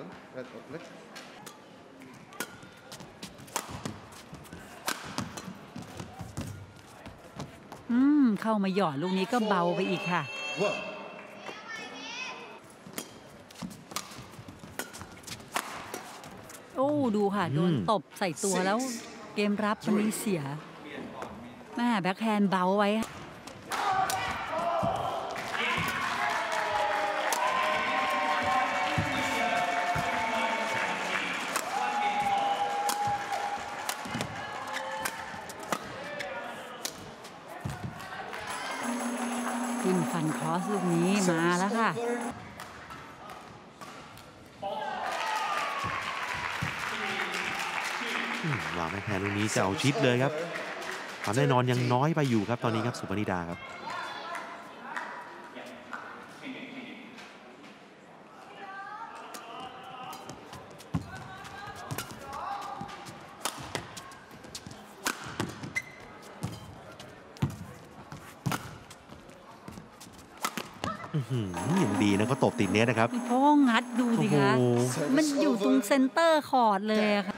Pardon? Red outlet? อืม เข้ามาหยอดลูกนี้ก็เบาไปอีกค่ะ One. โอ้ ดูค่ะ โดนอืมตบใส่ตัวแล้วเกมรับวันนี้เสียแม่แบ็คแฮนด์เบาไว้ ขึ้นฟันคอสลูกนี้มาแล้วค่ะ วางไม่แพ้ลูกนี้จะเอาชิดเลยครับความแน่นอนยังน้อยไปอยู่ครับตอนนี้ครับสุปนิดาครับ อื้อหืออย่างดีนะเขาตบติดเน็ตนะครับเพราะว่างัดดูสิโอ้โหคะมันอยู่ตรง center court เลยอะค่ะ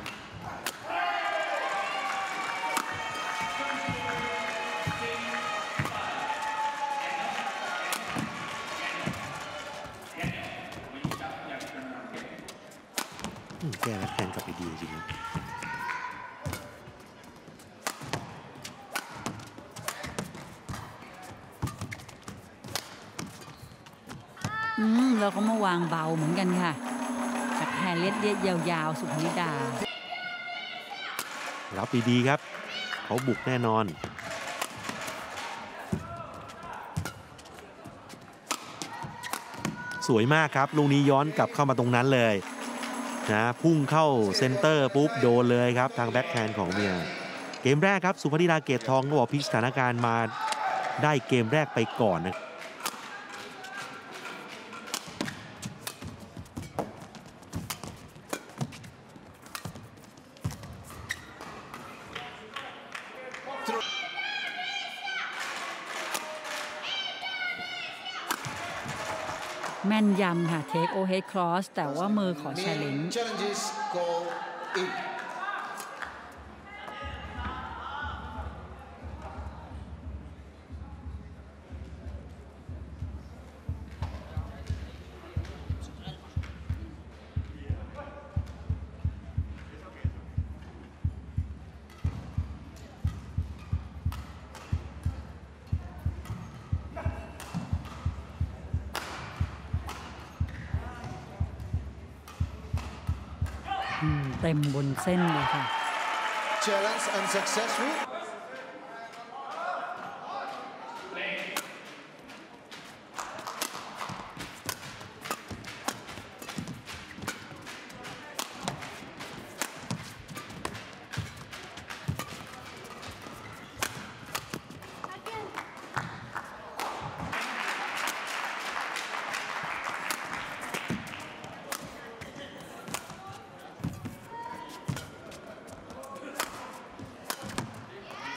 อืมแก้แล้วแทนกลับไปดีจริงๆนะ อืมแล้วเขามาวางเบาเหมือนกันค่ะ จากแฮร์เลียดเลียดยาวๆ ศุภนิดา รับดีๆครับ เขาบุกแน่นอน สวยมากครับ ลูกนี้ย้อนกลับเข้ามาตรงนั้นเลยนะพุ่งเข้า center ปุ๊บโดนเลยครับ ทางแบ็คแฮนด์ของเมียเกมแรกครับ ศุภนิดาเกตุทองก็บอกพลิกสถานการณ์มาได้เกมแรกไปก่อนนะ แม่นยำค่ะ take overhead cross แต่ว่ามือขอ challenge เต็มบนเส้นเลยค่ะ Challenge unsuccessful.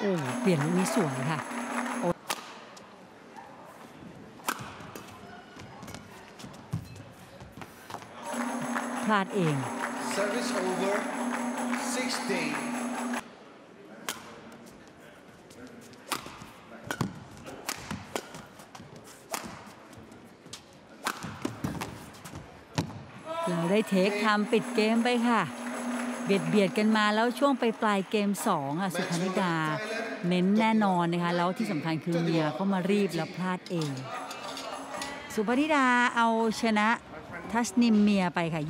อ้เปลี่ยนลูกนี้สวยค่ะโอ้พลาดเอง Service over. 16. เราได้เทคไทม์ปิดเกมไปค่ะ เบียดเบียดกันมาแล้วช่วงไปปลายเกม2อะ สุพนิดา เน้นแน่นอนนะคะ แล้วที่สำคัญคือเมียก็มารีบแล้วพลาดเอง สุภธิดาเอาชนะทัชนิมเมียไปค่ะ 21-19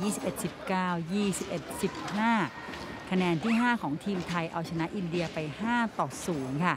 21-15 คะแนนที่ 5 ของทีมไทยเอาชนะอินเดียไป 5 ต่อ 0 ค่ะ